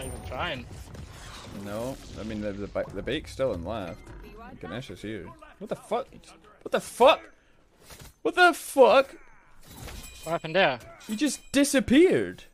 not even trying. No, I mean the the, the bake's still in left. Ganesh is here. What the fuck? What the fuck? What the fuck? What happened there? You just disappeared.